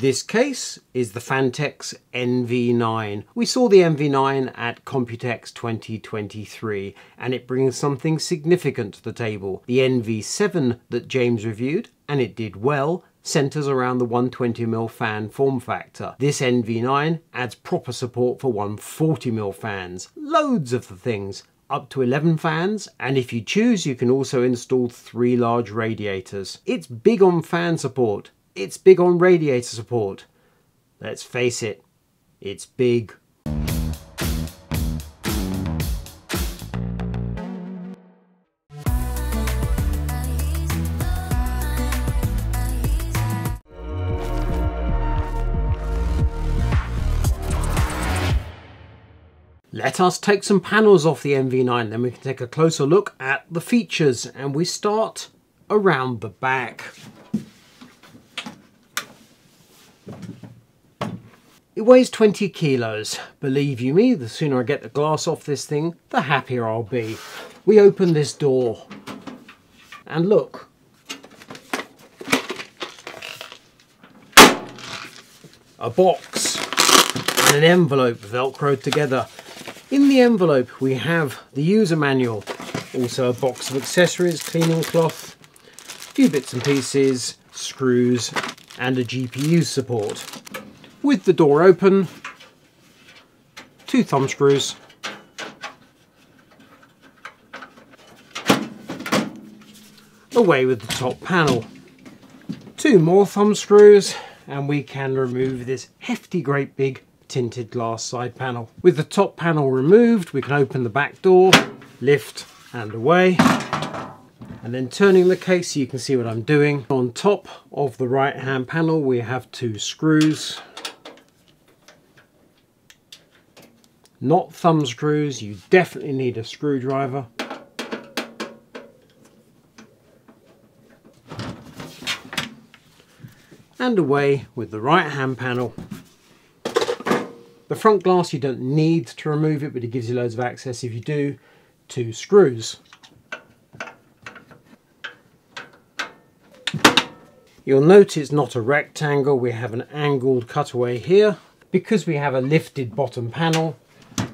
This case is the Phanteks NV9. We saw the NV9 at Computex 2023 and it brings something significant to the table. The NV7 that James reviewed, and it did well, centres around the 120mm fan form factor. This NV9 adds proper support for 140mm fans. Loads of the things up to 11 fans, and if you choose, you can also install three large radiators. It's big on fan support, it's big on radiator support. Let's face it, it's big. Let us take some panels off the NV9, then we can take a closer look at the features, and we start around the back. It weighs 20 kilos. Believe you me, the sooner I get the glass off this thing, the happier I'll be. We open this door, and look. A box and an envelope velcroed together. In the envelope we have the user manual, also a box of accessories, cleaning cloth, a few bits and pieces, screws and a GPU support. With the door open, two thumb screws, away with the top panel. Two more thumb screws and we can remove this hefty great big tinted glass side panel. With the top panel removed, we can open the back door, lift and away. And then turning the case, you can see what I'm doing. On top of the right hand panel, we have two screws. Not thumb screws, you definitely need a screwdriver. And away with the right hand panel the front glass, you don't need to remove it, but it gives you loads of access if you do. Two screws. You'll note it's not a rectangle, we have an angled cutaway here. Because we have a lifted bottom panel,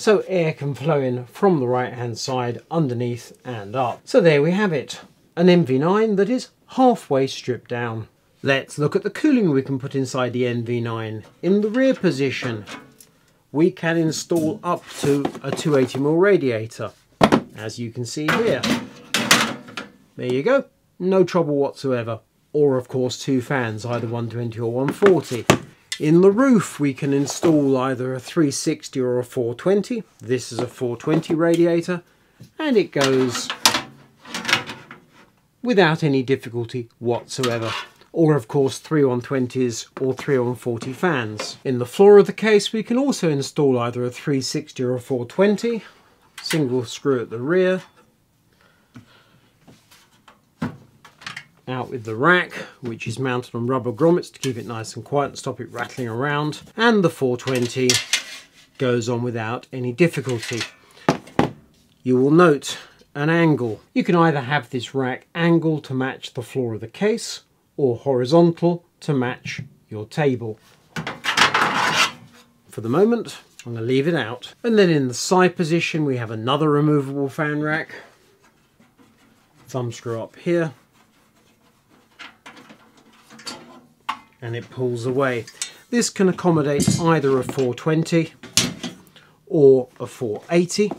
so air can flow in from the right hand side, underneath and up. So there we have it, an NV9 that is halfway stripped down. Let's look at the cooling we can put inside the NV9. In the rear position, we can install up to a 280mm radiator, as you can see here. There you go, no trouble whatsoever. Or of course two fans, either 120 or 140. In the roof we can install either a 360 or a 420. This is a 420 radiator and it goes without any difficulty whatsoever or of course 3 on 20s or 3 on 40 fans. In the floor of the case we can also install either a 360 or a 420, single screw at the rear, out with the rack which is mounted on rubber grommets to keep it nice and quiet and stop it rattling around and the 420 goes on without any difficulty. You will note an angle. You can either have this rack angled to match the floor of the case or horizontal to match your table. For the moment, I'm going to leave it out. And then in the side position, we have another removable fan rack. Thumb screw up here. And it pulls away. This can accommodate either a 420 or a 480.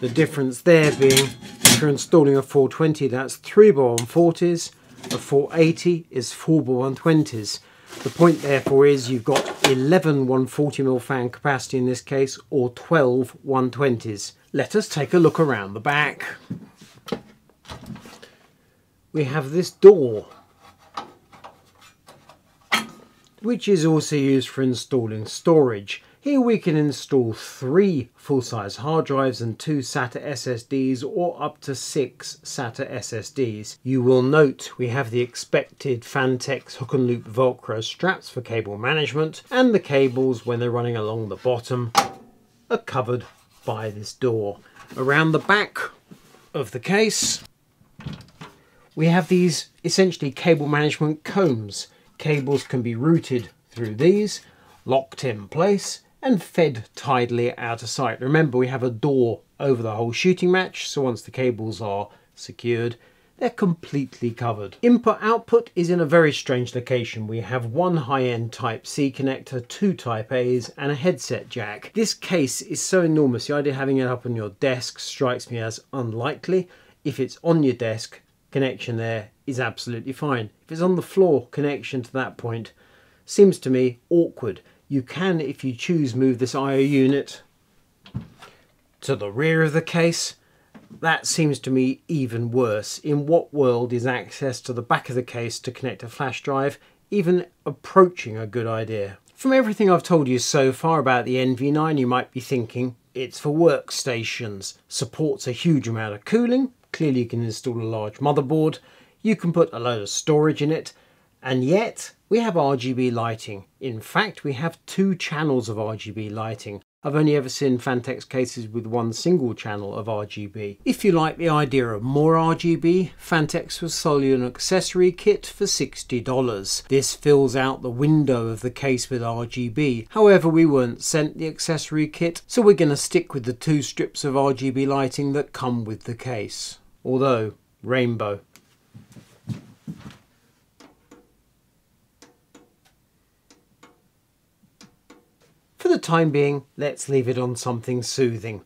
The difference there being if you're installing a 420, that's 3 by 140s. A 480 is 4 by 120s. The point therefore is you've got 11 140mm fan capacity in this case or 12 120s. Let us take a look around the back. We have this door which is also used for installing storage. Here we can install three full-size hard drives and two SATA SSDs or up to six SATA SSDs. You will note we have the expected Phanteks hook and loop Velcro straps for cable management and the cables when they're running along the bottom are covered by this door. Around the back of the case we have these essentially cable management combs Cables can be routed through these, locked in place, and fed tidily out of sight. Remember, we have a door over the whole shooting match, so once the cables are secured, they're completely covered. Input output is in a very strange location. We have one high-end type C connector, two type A's and a headset jack. This case is so enormous, the idea of having it up on your desk strikes me as unlikely. If it's on your desk, connection there is absolutely fine. If it's on the floor, connection to that point seems to me awkward. You can, if you choose, move this I.O. unit to the rear of the case that seems to me even worse. In what world is access to the back of the case to connect a flash drive even approaching a good idea? From everything I've told you so far about the NV9 you might be thinking it's for workstations, supports a huge amount of cooling, clearly you can install a large motherboard, you can put a load of storage in it, and yet we have RGB lighting. In fact, we have two channels of RGB lighting. I've only ever seen Phanteks cases with one single channel of RGB. If you like the idea of more RGB, Phanteks sell you an accessory kit for $60. This fills out the window of the case with RGB. However, we weren't sent the accessory kit, so we're going to stick with the two strips of RGB lighting that come with the case. Although, rainbow. For the time being, let's leave it on something soothing.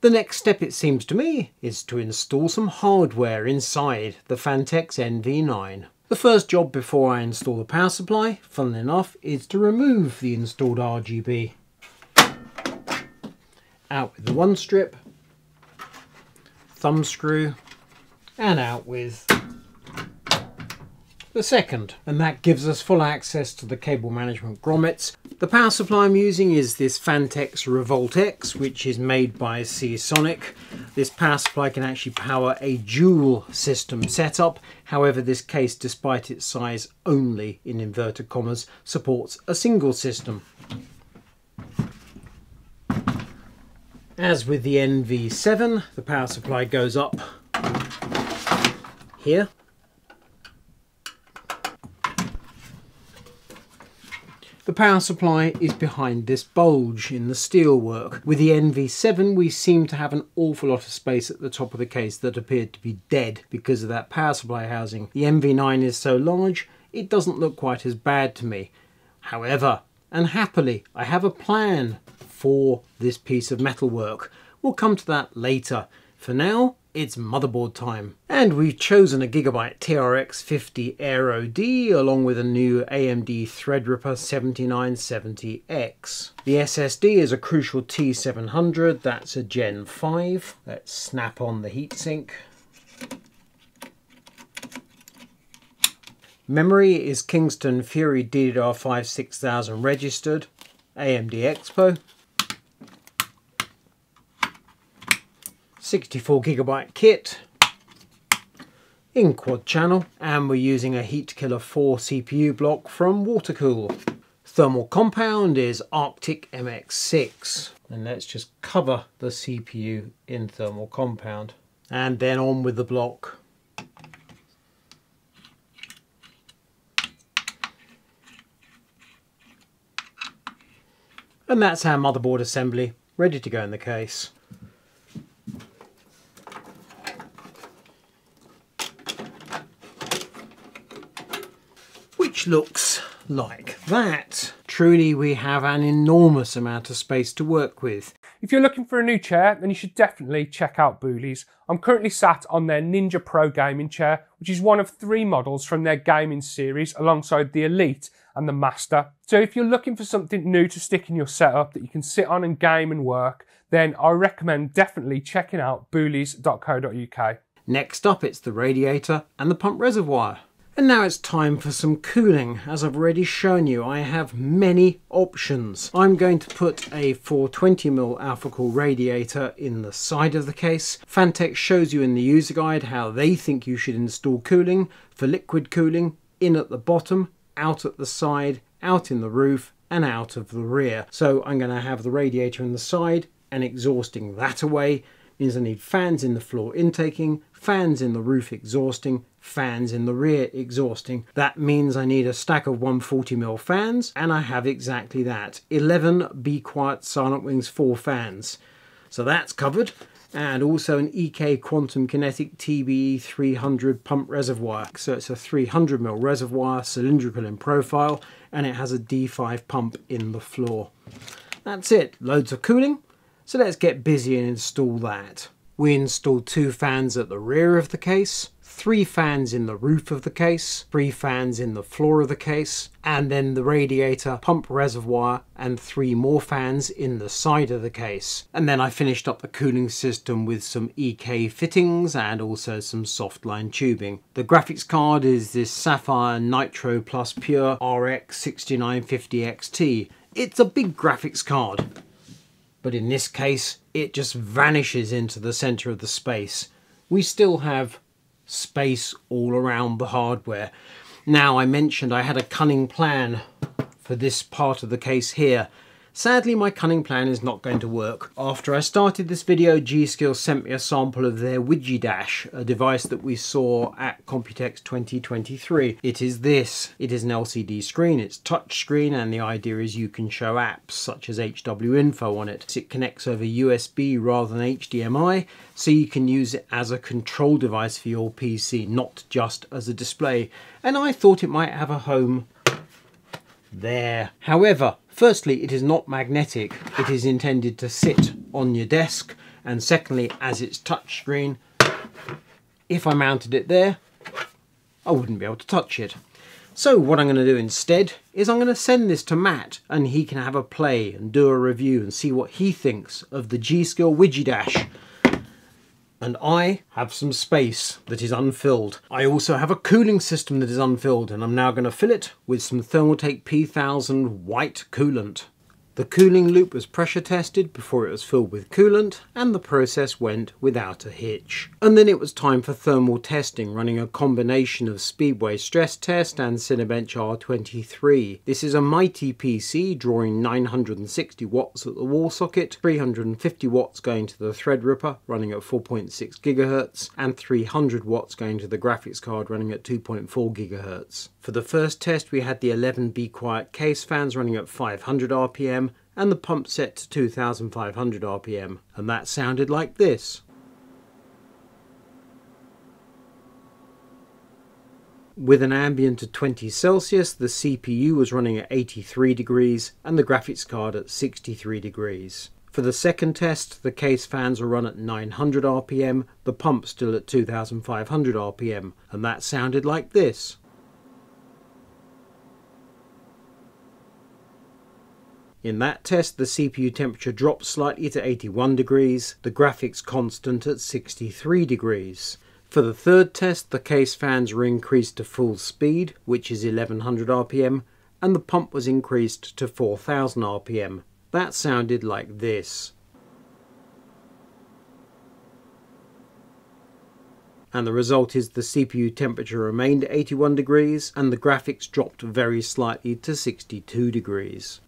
The next step, it seems to me, is to install some hardware inside the Phanteks NV9. The first job before I install the power supply, funnily enough, is to remove the installed RGB. Out with the one strip, thumb screw, and out with the second, and that gives us full access to the cable management grommets. The power supply I'm using is this Phanteks Revolt X, which is made by Seasonic. This power supply can actually power a dual system setup. However, this case, despite its size only in inverted commas, supports a single system. As with the NV7, the power supply goes up here The power supply is behind this bulge in the steelwork. With the NV7 we seem to have an awful lot of space at the top of the case that appeared to be dead because of that power supply housing. The NV9 is so large it doesn't look quite as bad to me. However, and happily, I have a plan for this piece of metalwork. We'll come to that later. For now, it's motherboard time. And we've chosen a Gigabyte TRX 50 Aero D along with a new AMD Threadripper 7970X. The SSD is a Crucial T700, that's a Gen 5. Let's snap on the heatsink. Memory is Kingston Fury DDR5 6000 registered, AMD Expo. 64 gigabyte kit in quad channel and we're using a Heatkiller 4 CPU block from Watercool. Thermal compound is Arctic MX6 and let's just cover the CPU in thermal compound and then on with the block. And that's our motherboard assembly ready to go in the case. Looks like that. Truly we have an enormous amount of space to work with. If you're looking for a new chair, then you should definitely check out Boulies. I'm currently sat on their Ninja Pro gaming chair, which is one of three models from their gaming series alongside the Elite and the Master. So if you're looking for something new to stick in your setup that you can sit on and game and work, then I recommend definitely checking out boulies.co.uk. Next up, it's the radiator and the pump reservoir. And now it's time for some cooling. As I've already shown you, I have many options. I'm going to put a 420mm Alphacool radiator in the side of the case. Phanteks shows you in the user guide how they think you should install cooling. For liquid cooling, in at the bottom, out at the side, out in the roof, and out of the rear. So I'm going to have the radiator in the side and exhausting that away means I need fans in the floor intaking, fans in the roof exhausting, fans in the rear exhausting. That means I need a stack of 140mm fans, and I have exactly that. 11 Be Quiet Silent Wings 4 fans. So that's covered and also an EK Quantum Kinetic TBE 300 pump reservoir. So it's a 300mm reservoir, cylindrical in profile, and it has a D5 pump in the floor. That's it, loads of cooling. So let's get busy and install that. We installed two fans at the rear of the case, three fans in the roof of the case, three fans in the floor of the case, and then the radiator, pump reservoir, and three more fans in the side of the case. And then I finished up the cooling system with some EK fittings and also some soft line tubing. The graphics card is this Sapphire Nitro Plus Pure RX 6950 XT. It's a big graphics card, but in this case, it just vanishes into the center of the space. We still have space all around the hardware. Now I mentioned I had a cunning plan for this part of the case here Sadly, my cunning plan is not going to work. After I started this video, G.Skill sent me a sample of their Wigidash, a device that we saw at Computex 2023. It is this. It is an LCD screen, it's touch screen, and the idea is you can show apps such as HW Info on it. It connects over USB rather than HDMI, so you can use it as a control device for your PC, not just as a display. And I thought it might have a home there. However, Firstly, it is not magnetic. It is intended to sit on your desk. And secondly, as it's touchscreen, if I mounted it there, I wouldn't be able to touch it. So what I'm going to do instead is I'm going to send this to Matt and he can have a play and do a review and see what he thinks of the G.Skill Wigidash and I have some space that is unfilled. I also have a cooling system that is unfilled and I'm now going to fill it with some Thermaltake P1000 white coolant. The cooling loop was pressure tested before it was filled with coolant and the process went without a hitch. And then it was time for thermal testing running a combination of Speedway stress test and Cinebench R23. This is a mighty PC drawing 960 watts at the wall socket, 350 watts going to the Threadripper running at 4.6 GHz and 300 watts going to the graphics card running at 2.4 GHz. For the first test we had the 11 Be Quiet case fans running at 500 RPM and the pump set to 2500 RPM and that sounded like this. With an ambient of 20 Celsius, the CPU was running at 83 degrees and the graphics card at 63 degrees. For the second test, the case fans were run at 900 RPM, the pump still at 2500 RPM, and that sounded like this. In that test, the CPU temperature dropped slightly to 81 degrees, the graphics constant at 63 degrees. For the third test, the case fans were increased to full speed, which is 1100 RPM, and the pump was increased to 4000 RPM. That sounded like this. and the result is the CPU temperature remained at 81 degrees and the graphics dropped very slightly to 62 degrees.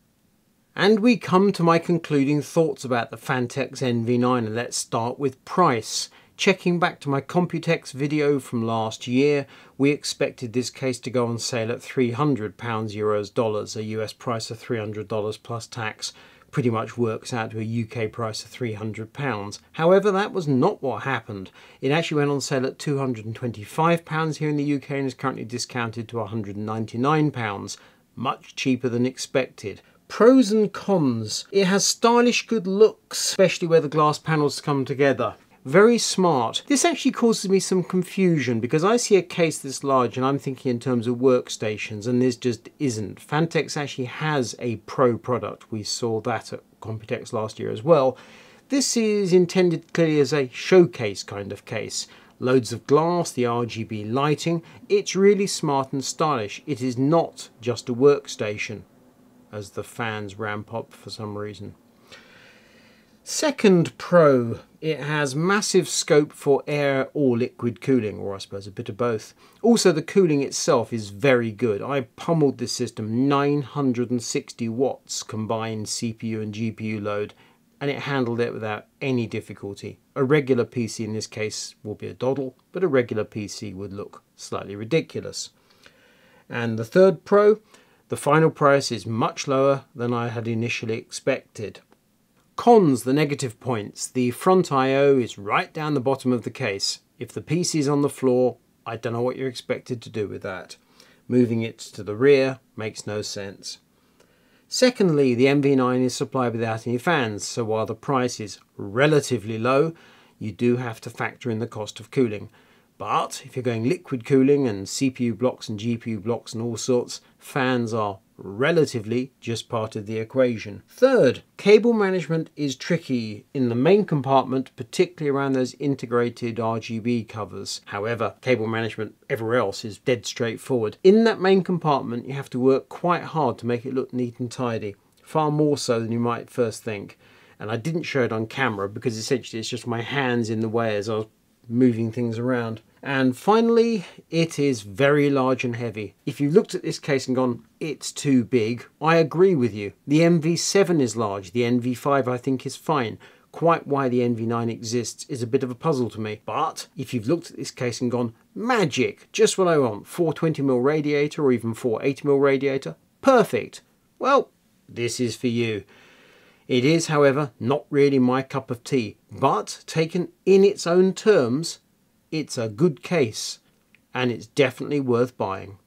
And we come to my concluding thoughts about the Phanteks NV9 and let's start with price. Checking back to my Computex video from last year, we expected this case to go on sale at £300 euros dollars, a US price of $300 plus tax pretty much works out to a UK price of £300. However, that was not what happened. It actually went on sale at £225 here in the UK and is currently discounted to £199, much cheaper than expected. Pros and cons. It has stylish good looks, especially where the glass panels come together. Very smart. This actually causes me some confusion because I see a case this large and I'm thinking in terms of workstations and this just isn't. Phanteks actually has a Pro product. We saw that at Computex last year as well. This is intended clearly as a showcase kind of case. Loads of glass, the RGB lighting. It's really smart and stylish. It is not just a workstation as the fans ramp up for some reason. Second Pro, it has massive scope for air or liquid cooling, or I suppose a bit of both. Also, the cooling itself is very good. I pummeled this system 960 watts combined CPU and GPU load. and it handled it without any difficulty. A regular PC in this case will be a doddle, but a regular PC would look slightly ridiculous. And the third Pro, the final price is much lower than I had initially expected. Cons, the negative points. The front I.O. is right down the bottom of the case. If the PC is on the floor, I don't know what you're expected to do with that. Moving it to the rear makes no sense. Secondly, the NV9 is supplied without any fans, so while the price is relatively low, you do have to factor in the cost of cooling. But if you're going liquid cooling and CPU blocks and GPU blocks and all sorts, fans are relatively just part of the equation. Third, cable management is tricky in the main compartment, particularly around those integrated RGB covers. However, cable management everywhere else is dead straightforward. In that main compartment, you have to work quite hard to make it look neat and tidy, far more so than you might first think. And I didn't show it on camera because essentially it's just my hands in the way as I was moving things around. And finally, it is very large and heavy. If you looked at this case and gone, it's too big, I agree with you. The NV7 is large, the NV5 I think is fine. Quite why the NV9 exists is a bit of a puzzle to me. But if you've looked at this case and gone, magic, just what I want, 420mm radiator or even 480mm radiator, perfect. Well, this is for you. It is, however, not really my cup of tea, but taken in its own terms, it's a good case and it's definitely worth buying.